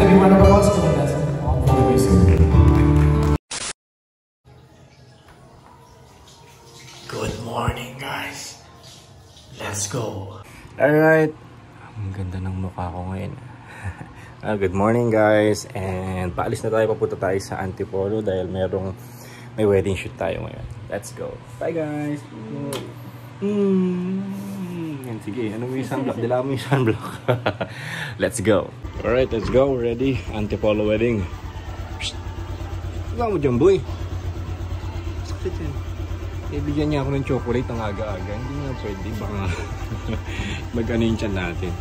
everyone of us for the lesson. Good morning, guys. Let's go. Alright. Ang ganda ng mukha ko ngayon. Ah, good morning guys. And paalis na tayo. Papunta tayo sa Antipolo dahil merong may wedding shoot tayo ngayon. Let's go. Bye guys. Mm. Yan, sige. Ano mo yung sunblock? Dila mo yung sunblock. let's go. Alright, let's go. Ready? Antipolo wedding. Psst. Huwag mo dyan, boy. Sit yan. Ibigyan niya ako ng chocolate ang aga-aga. Hindi nga pwede. Baka mag-ano yung tiyan natin.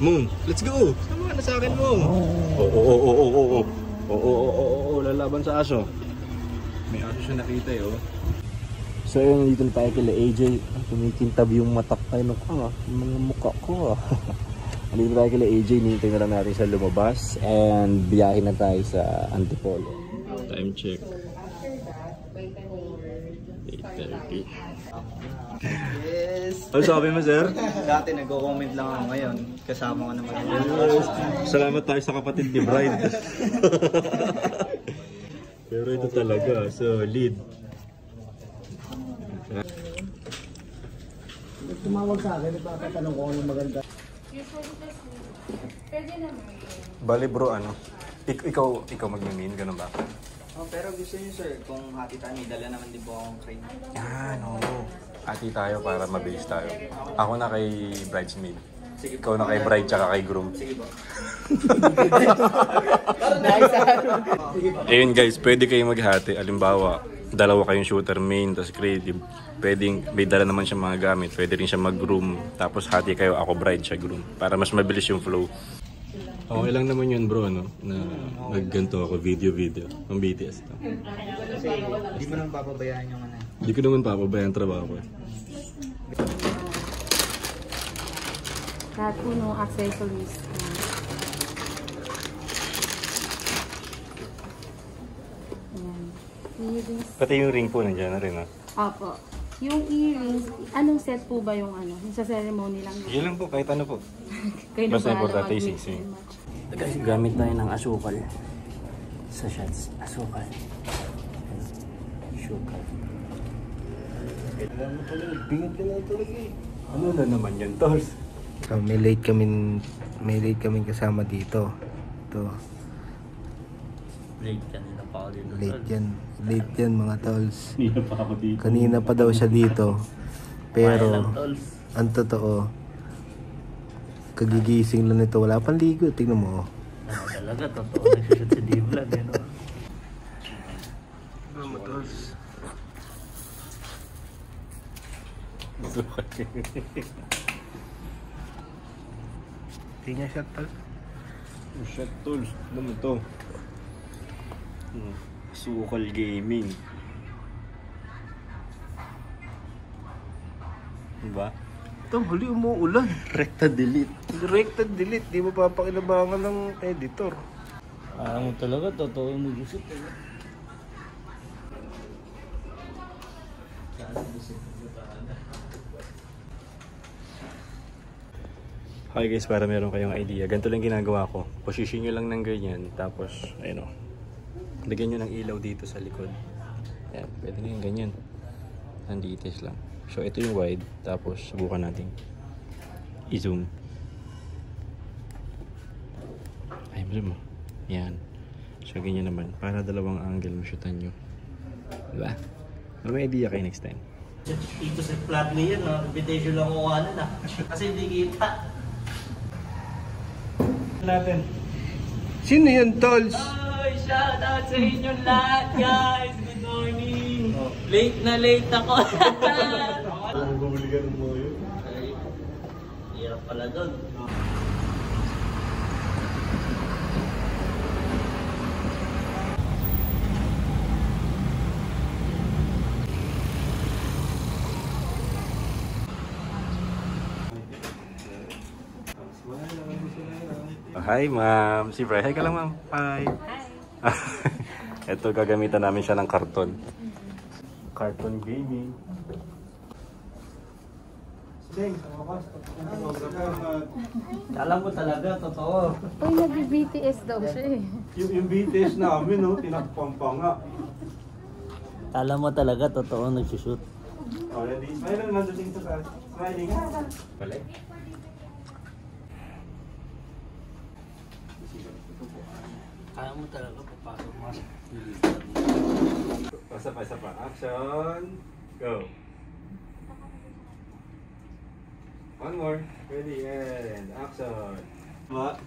Moon, let's go! Sama ka na sa akin, Moon! Oo, oo, oo, oo, oo, oo. Oo, oo, oo, oo, lalaban sa aso. May aso siya nakita eh, oh. So yun, dito na tayo kila AJ. Ah, Tumikintab yung mata ko. Ano ka? Yung mga mukha ko. ah. Nandito tayo kila AJ. Nintay na lang natin siya lumabas. And biyahe na tayo sa Antipolo. Time check. 8.30. Yes! Ano sabi mo, sir? Dati nagko-comment lang ako ngayon. Kasama ko naman. Salamat tayo sa kapatid ni Bride. Pero ito talaga, solid. Bali bro, ano? Ik ikaw, ikaw mag-main, ganun ba? Oh, pero gusto niyo sir, kung hati tayo, may dala naman din po akong crane. Yan, oo. Ati tayo para mabilis tayo. Ako na kay bridesmaid. Ikaw na kay bride tsaka kay groom. Sige po. Ayun guys, pwede kayo maghati. Alimbawa, dalawa kayong shooter main, tapos creative. Pwedeng, may dala naman siya mga gamit. Pwede rin siya mag-groom. Tapos hati kayo, ako bride, siya groom. Para mas mabilis yung flow. Okay lang naman yun bro, no? Na magganto ako video-video. Ang BTS to. Kasi hindi mo nang papabayaan yung ano. Hindi ko naman papabayaan trabaho ko. eh. Lahat po ng accessories. Ayan. Earrings. Pati yung ring po nandiyan na rin, ha? Opo. Yung earrings, anong set po ba yung ano? Yung sa ceremony lang? Yun lang po, kahit ano po. Kayo na Basta importante yung match. Guys, gamit tayo ng asukal. Sa shots, asukal. Asukal. Ano na naman yan, Tors? So, may late kami may late kami kasama dito. Ito, Late kanina pa ako dito. late yan. Late yan mga tolls. Hindi na pa ako dito. Kanina pa daw siya dito. Pero, tolls. ang totoo, kagigising lang nito. Wala pang ligo. Tingnan mo. Ano talaga, totoo. Nagsushoot sa D-Vlog, ano? Hindi niya siya tol. Oh, shit, Tools. Ano mo to? Hmm. Sukal Gaming. Diba? Ito, huli umuulan. Recta delete. Directed delete. Di mo papakinabangan ng editor. Parang talaga, totoo nag-shoot. Eh. Hi guys, para meron kayong idea. Ganito lang ginagawa ko. Position nyo lang ng ganyan. Tapos, ayun o. Lagyan nyo ng ilaw dito sa likod. Ayan, pwede na yung ganyan. Nandito lang. So, ito yung wide. Tapos, subukan natin i-zoom. Ay, mo. Yan. So, ganyan naman. Para dalawang angle mo shootan nyo. Diba? May idea kayo next time. Dito sa flat niya, no? Invitation lang ko ano na. Kasi hindi kita. Natin. Sino yun, tolls? Shout out sa inyo lahat, guys! Good morning! Late na late ako. Bubuligan mo yun. Ay, Hirap pala doon. Hi, ma'am. Si Bri. Hi ka lang, ma'am. Hi. Hi. Ito, gagamitan namin siya ng karton. Carton gaming. Alam mo talaga, totoo. Uy, nag-BTS daw siya eh. Yung, yung BTS namin, no, tinakpampanga. Alam mo talaga, totoo nagsushoot. Already, smile lang nandun sa taas. Smiling. Balik. Alam mo talaga, Isa pa, pa. Action. Go. One more. Ready, and action. What?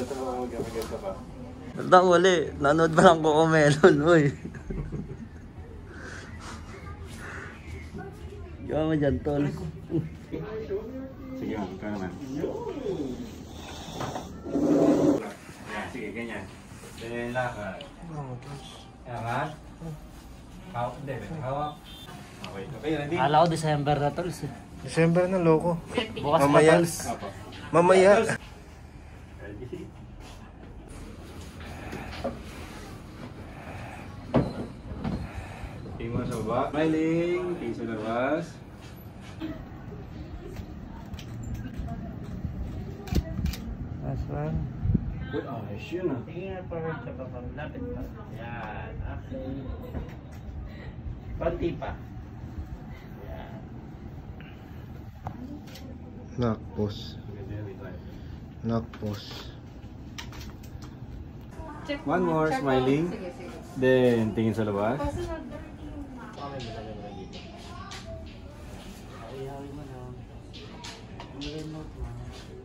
Ito mo mag-agad pa. Tandang wali, nanood ba lang ko melon, uy. Gawa mo dyan, tol. Sige, ikaw naman. Yan, sige, ganyan. Then, lakad. Lakad. Hawak, hindi, hawak. Okay, okay, ready? Kala ko December na, tol. December na loko. Bukas Mamaya. pa, tol. Mamaya. Ready? Tingin mo sa baba. Smiling. Tingin sa labas. Last one. Good eyes, yun ah. Tingin nga forward ka pa, pang lapit pa. Yan, okay. Konti pa. Yan. Nakpos. Nakpos. One more, smiling. Then, tingin sa labas.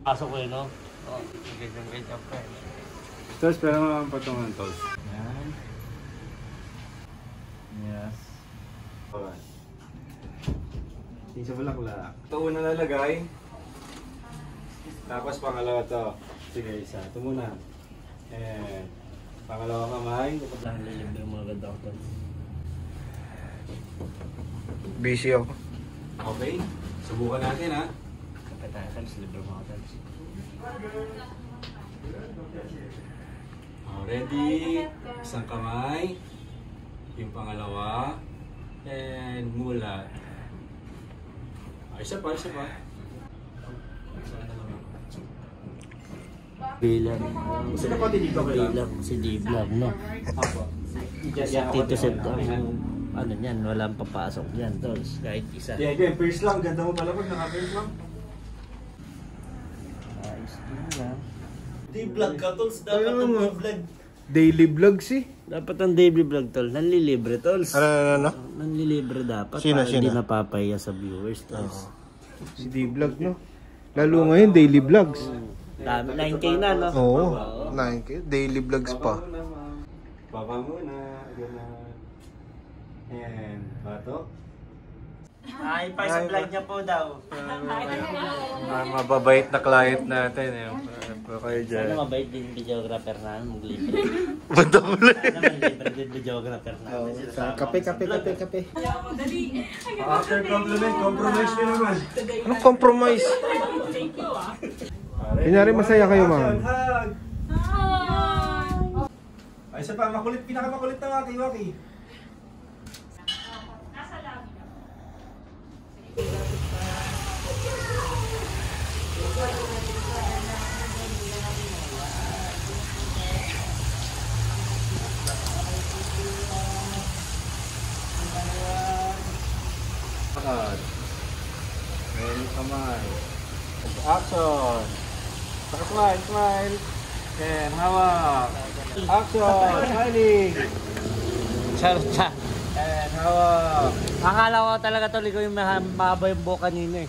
Pasok ko yun, no? Oo, ganyan ganyan pa eh. Tapos, pero naman patungan to. Yan. Yes. Alright. Tingin sa bulaklak. Ito una nalagay. Tapos pangalawa to. Sige, isa. Ito muna. And pangalawa kamay. Lilibre mo agad ako tol. Busy ako. Okay. Subukan natin ha. Tol, libre mo ako tol. Oh, ready? Isang kamay. Yung pangalawa. And mula. Ah, isa pa, isa pa. Bilang. Gusto na pati dito kailangan? Bilang si D-Vlog, no? Si Tito ang ano niyan, walang papasok diyan, tol. Kahit isa. Yeah, again, first lang. Ganda mo pala pag naka-first lang. Ayos din lang. Di-vlog ka, tools. Dapat Ayun, ang vlog. Daily vlogs eh. Dapat ang daily vlog, tol. Nanlilibre, tol. Ano, ano, ano? Nanlilibre dapat. Sino, para Hindi sino? napapahiya sa viewers, tol. Si D-vlog, no? Lalo ngayon, daily vlogs. Dami, 9K na, no? Oo. 9K. Daily vlogs pa. Baba muna. Ganun. And, bato. Ay, pa sa vlog niya po daw. mababait na client natin. Eh. Kayo Sana mabait din videographer na maglibre. Banda mo lang. Sana maglibre din videographer na. Kape, kape, kape, kape. After compliment, compromise nyo naman. Anong compromise? Kunyari masaya kayo, ma'am. Hug! Ay, isa pa, makulit, pinakamakulit na waki, hawak. Action! Smiling! Charot siya. And hawak. Akala ko talaga tol, ikaw yung maha- mahaba yung buhok kanina eh.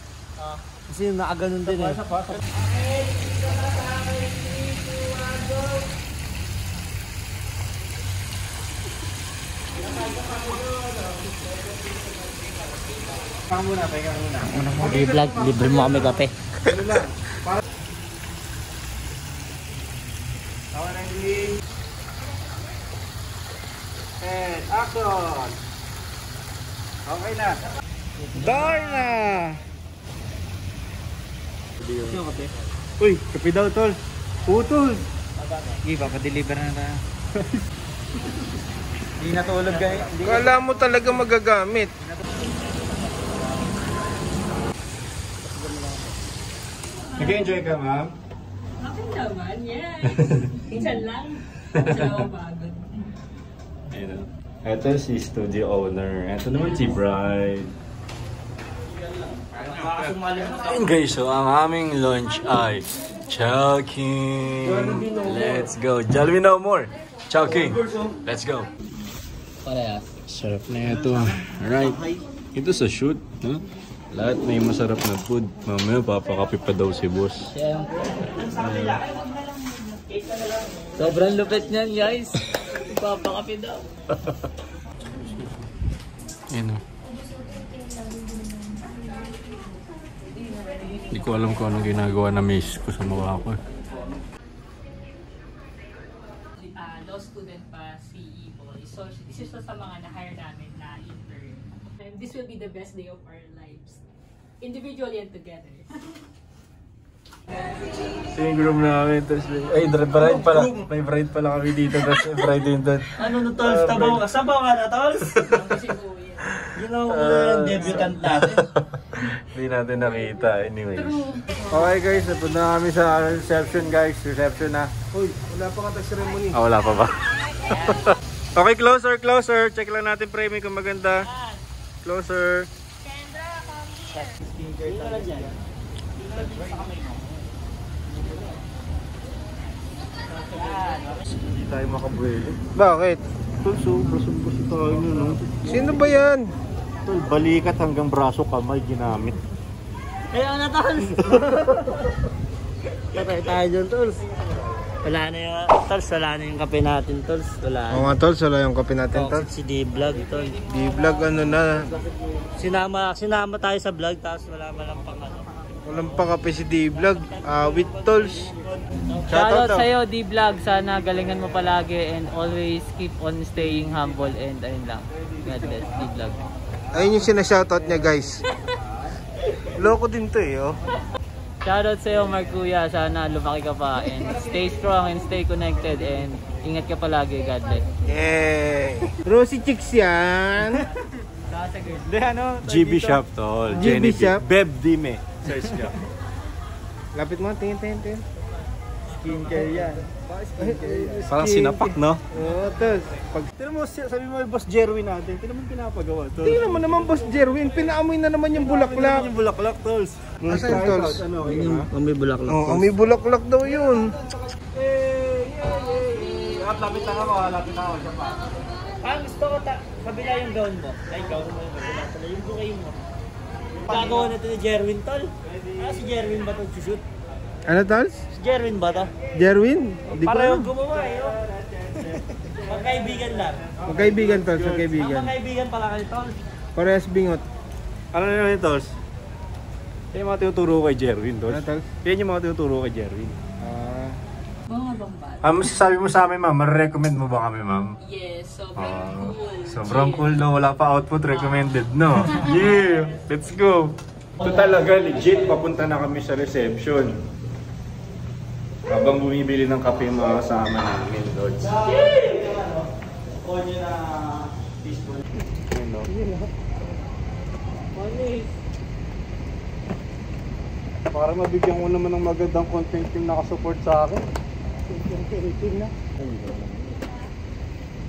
Kasi yung nakaganon din eh. Pang muna, pahinga muna. I-vlog, libre mo kami kape. Ano lang? Para... Tawa na hindi. Action! Okay na. Kape? Uy, kape daw tol. Utol! Sige, papadeliver na tayo. Hindi natulog kayo. Kala mo talaga magagamit. Nag-enjoy ka, ma'am? Ako naman, yes. Minsan lang. Ako pagod. Ayun. Ito si studio owner. Ito naman si Bride. Ayun guys, so ang aming lunch ay Chowking. Let's go. Jollibee no more. Chowking. Let's go. Sarap na ito. Alright. Ito sa shoot. No? Lahat may masarap na food. Mamaya papakapi pa daw si boss. Sobrang lupit niyan, guys. Papakapi daw. Ayun o. Hindi ko alam kung anong ginagawa na miss ko sa mukha ko. uh, law student pa si Iboy. So, this is sa mga na-hire namin na intern. And this will be the best day of our lives. Individually and together. Ito yung groom namin. Tapos, ay, bride pala. May bride pala kami dito. Tapos may bride din doon. Ano no, Tols? Tabaw ka. Sabaw ka na, Tols? Kasi po yan. Yun ang uh, debutant natin. Hindi natin nakita. Anyways. Okay guys, napunta na kami sa reception guys. Reception na. Uy, wala pa ka ceremony. Ah, wala pa ba? okay, closer, closer. Check lang natin framing kung maganda. Closer. Hindi tayo makabuelo. Bakit? Tol, so, basong-baso tayo nun, no? Sino ba yan? Tol, balikat hanggang braso kamay ginamit. Kaya na, Tols. Patay tayo dyan, Tols. Wala na yung, Tols, wala na yung kape natin, Tols. Wala Oo nga tol, sala yung kape natin tol. Si D-Vlog, Tol. Di vlog ano na. Sinama, sinama tayo sa vlog, tapos wala man lang pang ano. Walang pa kape si di vlog. Ah, with tolls. Shoutout daw. sa'yo, D-Vlog. Sana galingan mo palagi and always keep on staying humble and ayun lang. God bless, D-Vlog. Ayun yung sinashoutout niya guys. Loko din to eh, oh. Shoutout sa'yo, Mark Kuya. Sana lumaki ka pa and stay strong and stay connected and ingat ka palagi. God bless. Yay! Rosy Chicks yan. Hindi, ano? GB Shop, tol. GB Jenny Shop? Beb Dime. Search nyo. Lapit mo, tingin, tingin, tingin. Skincare yan. Parang sinapak, no? Oo, tol. Pag Tignan mo, sabi mo boss Jerwin natin. Tignan mo yung pinapagawa, tol. Tingnan mo naman, Boss Jerwin, pinaamoy na naman yung bulaklak. Yung bulaklak, tolls. Asan yung tolls? Ano, Yung may bulaklak. Oo, may bulaklak daw yun. At lapit lang ako, lapit lang ako. Siya pa. Ah, gusto ko kabila yung gown mo. Ay, gown mo yung kabila pala. Yung bouquet mo. Gagawa na ito ni Jerwin, tol. Ah, si Jerwin ba ito shoot? Ano, tolls? Si Jerwin ba ito? Jerwin? Di ko Pareho alam. gumawa eh. oh. Magkaibigan lang. Magkaibigan, tolls, Ang magkaibigan. magkaibigan pala kayo, tol. Parehas bingot. Ano na yun, tolls? Yan yung mga tinuturo kay Jerwin, Ano, tolls. tolls? Yan yung mga tinuturo kay Jerwin. Ah, bambal. Ah, masasabi mo sa amin, ma'am, ma-recommend mo ba kami, ma'am? Yes, sobrang Ah, cool. sobrang cool no, wala pa output recommended no. Yeah, let's go. Ito talaga legit, papunta na kami sa reception. Habang bumibili ng kape yung mga kasama namin, Lods. Ayun, no? Para mabigyan ko naman ng magandang content yung nakasupport sa akin.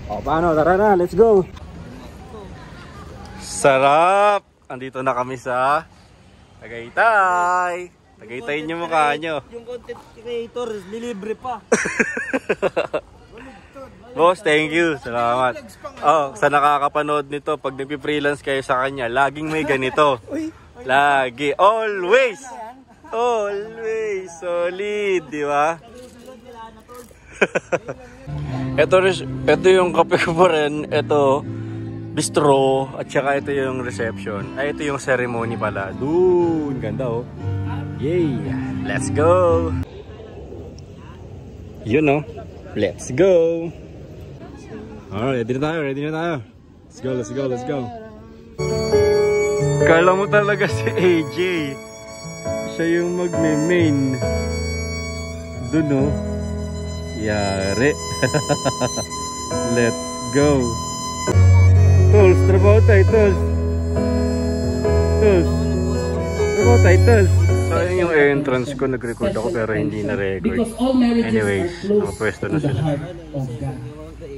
O, paano? Tara na, let's go! Sarap! Andito na kami sa Tagaytay! Tagaytay niyo mukha nyo. Yung content creator, nilibre pa. Boss, thank you. Salamat. Oh, sa nakakapanood nito, pag nagpi-freelance kayo sa kanya, laging may ganito. Lagi. Always! Always! Solid, di ba? ito, ito yung kape ko pa rin. Ito, bistro. At saka ito yung reception. Ay, ito yung ceremony pala. Doon, ganda oh. Yay! Let's go! Yun oh. Let's go! Alright, ready na tayo, ready na tayo. Let's go, let's go, let's go. Kala mo talaga si AJ. Siya yung magme-main. dun oh. Yari. Let's go. Tools, trabaho tayo, tools. Tools. Trabaho tayo, tools. So, yun yung entrance ko. Nag-record ako pero hindi na-record. Because all marriages Anyways, nakapwesto to na sila.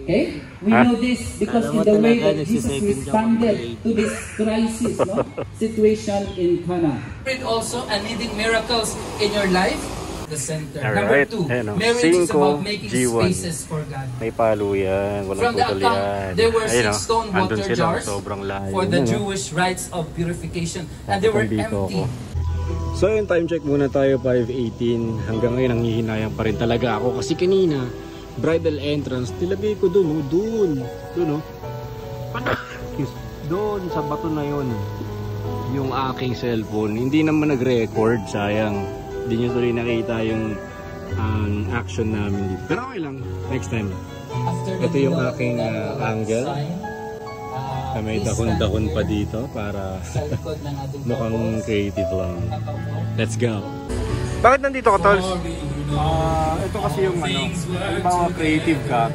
Okay? We know this because in the way that Jesus responded to this crisis no? situation in Cana. Spirit also and leading miracles in your life. The center. Alright, Number two, ayan o. marriage is Cinco, about making G1. spaces for God. May palo yan. Walang From the putol account, yan. there were six oh. stone Andun water sila, jars Sobrang layo. for the Yun, oh. Jewish rites of purification, and they were empty. ako. So yung time check muna tayo 5.18 Hanggang ngayon nangihinayang pa rin talaga ako Kasi kanina bridal entrance Nilagay ko dun oh, dun Dun oh Doon sa bato na yun Yung aking cellphone Hindi naman nag-record sayang Hindi nyo tuloy nakita yung ang action namin dito Pero okay lang Next time Ito yung aking uh, angle uh, May stand pa dito Para mukhang creative lang Let's go. Bakit nandito ka, Tols? Ah, ito kasi yung ano, halimbawa creative ka.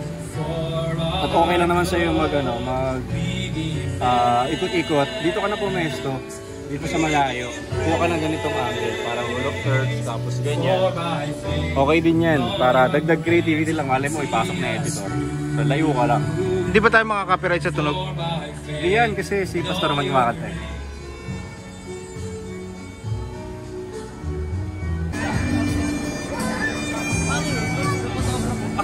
At okay lang naman sa iyo mag ano, mag ah, ikot-ikot. Dito ka na pumesto. Dito sa malayo. Kuha ka ng ganitong angle. Parang wall of curves, tapos ganyan. Okay din yan. Para dagdag creativity lang. Malay mo, ipasok na editor. So, layo ka lang. Hindi ba tayo makaka-copyright sa tunog? Hindi yan, kasi si Pastor naman kumakanta eh.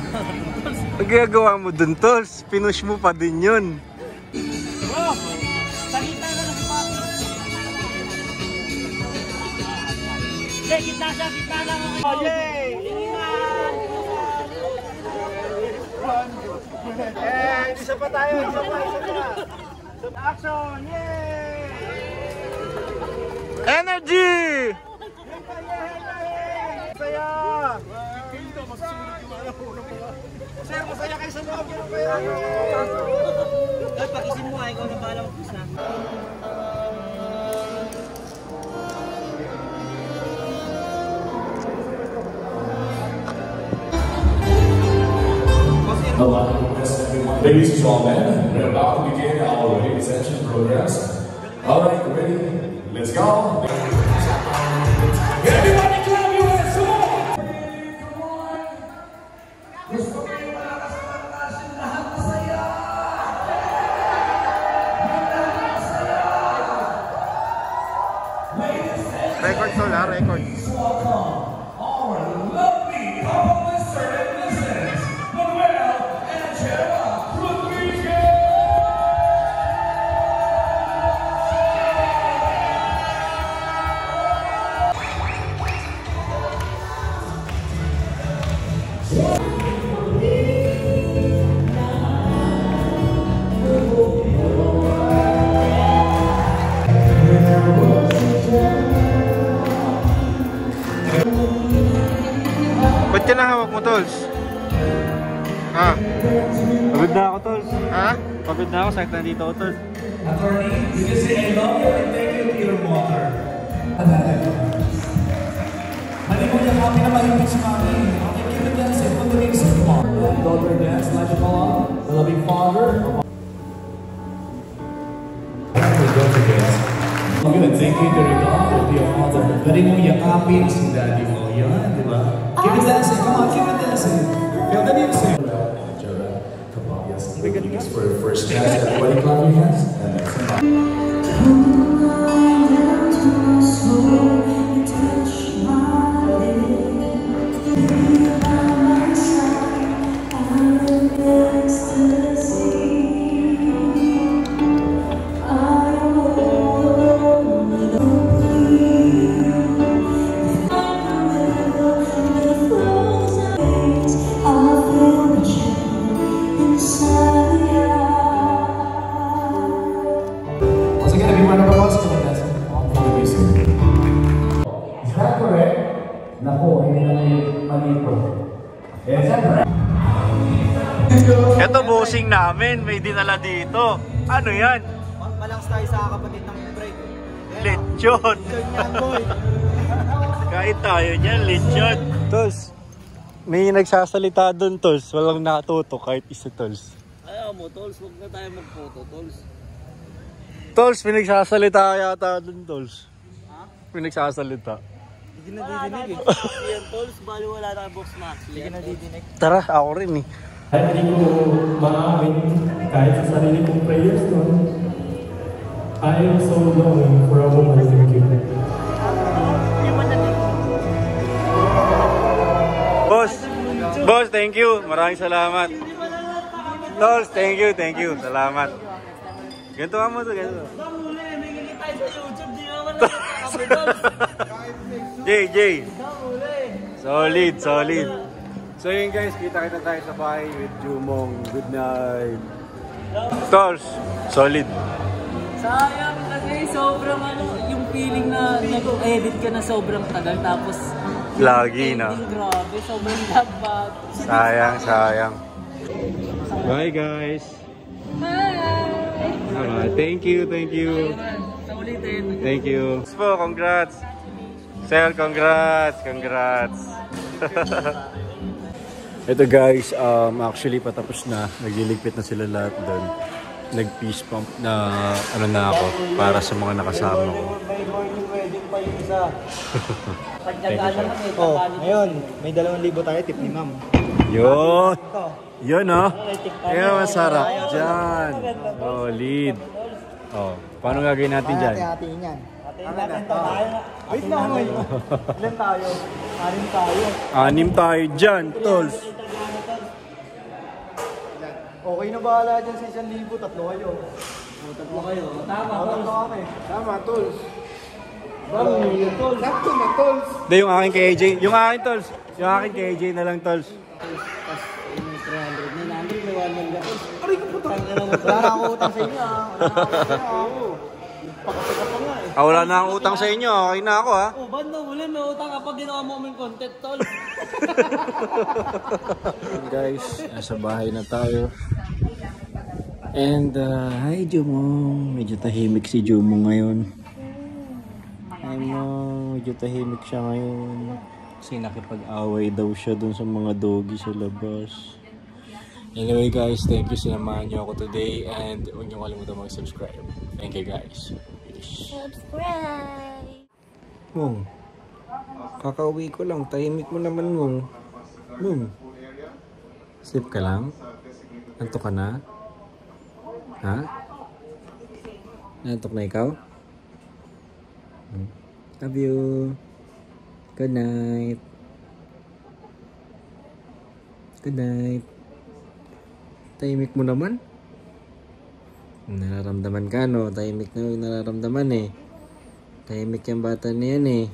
Ang ginagawa mo dun, Tols? Pinush mo pa din yun. Bro, Hindi, gitna siya, gitna lang ako. Oh, yay! Eh, isa pa tayo, isa pa, isa pa. Action! Yay! Energy! Saya! Sir, masaya kayo sa ng kaya. Dahil pakisin mo, ikaw na bahala mag-push na. Ladies and gentlemen, we're about to begin our reception programs. All right, ready? Let's go. Ba't ka nahawak mo, Tols? Ha? Pagod na ako, Tols. Ha? Pagod na ako, sakit na dito ako, Tols. Attorney, you can say I love you and thank you, Peter Walker. Honeymoon, kami na mahimbing si Mami. Okay, keep it dancing. The come on. Daughter dance, like it all. The loving father. I'm gonna thank you to God to be a father. Pwede mo yakapin si daddy mo. Yan, di ba? Keep it dancing. Come on, keep it dancing. Feel the music. Gerald, come on, yes. Thanks for your first dance. Everybody clap your hands. And next time. Ito bossing namin, may dinala dito. Ano yan? Malangs tayo sa kapatid ng break. Lechon. Boy. Kahit tayo niyan, lechon. Tos, may nagsasalita doon, Tols. Walang natuto kahit isa, Tols. Ayaw mo, Tols. Huwag na tayo mag-photo, Tols. Tols, may nagsasalita yata doon, Tols. May nagsasalita. Hindi na didinig eh. Yan, Tols. Bali wala na box max. Hindi na didinig. Tara, ako rin eh. Kahit hindi ko maamin, kahit sa sarili kong prayers no, I am so longing for a woman like you. Boss, boss, thank you. Maraming salamat. Tols, thank you, thank you. Salamat. Ganito ka mo to, ganito. Kamuli, may ngiti tayo sa YouTube. Di naman lang kami, Tols. Jay, Jay. Solid, solid. So yun guys, kita-kita tayo sa bahay with Jumong. Good night. Tols, solid. Sayang kasi sobrang ano, yung feeling na nag-edit ka na sobrang tagal tapos Lagi na. grabe, sobrang labat. Sayang, sayang. Bye guys. Bye. thank you, thank you. Sa ulitin. Thank you. Po, congrats. Sel, congrats, congrats. Ito guys, um, actually patapos na. Nagliligpit na sila lahat doon. Nag-peace pump na ano na ako para sa mga nakasama ko. May morning wedding pa yung isa. Pagdagaan na kami, Oh, ngayon, may 2,000 tayo tip ni ma'am. Yun! Yun oh! Kaya masarap dyan. Oh, lead. Oh, paano gagawin natin dyan? Hati-hatiin yan. Wait lang, wait. Ilan tayo? Anim tayo. Anim tayo dyan, tolls. Okay na bahala dyan sa 1,000, tatlo kayo. Tatlo kayo. Tama, Tatlo Tols. kami. Tama, tools. Sakto na, tools. Hindi, yung akin kay AJ. Yung akin, tolls. Yung akin kay AJ na lang, tolls. May 300, may 900, may 1 million. Aray ko puto. Wala na ako utang sa inyo, ah. Wala na ako utang ako. Pa nga eh. Ah, wala na akong utang sa inyo. Okay na ako, ha? Oh, ba't na huli? May utang kapag ginawa mo kaming content, tol. guys, nasa bahay na tayo. And, uh, hi Jumong. Medyo tahimik si Jumong ngayon. Hi mo, medyo tahimik siya ngayon. Kasi nakipag-away daw siya dun sa mga doggy sa labas. Anyway guys, thank you sinamahan niyo ako today and huwag niyo kalimutan mag-subscribe. Thank you guys. Peace. Mong, kakauwi ko lang. Tahimik mo naman, Mong. Mong, sleep ka lang? Antok ka na? Ha? Nantok na ikaw? Hmm. Love you. Good night. Good night. Tahimik mo naman? Nararamdaman ka, no? Tahimik na yung nararamdaman, eh. Tahimik yung bata na yan, eh.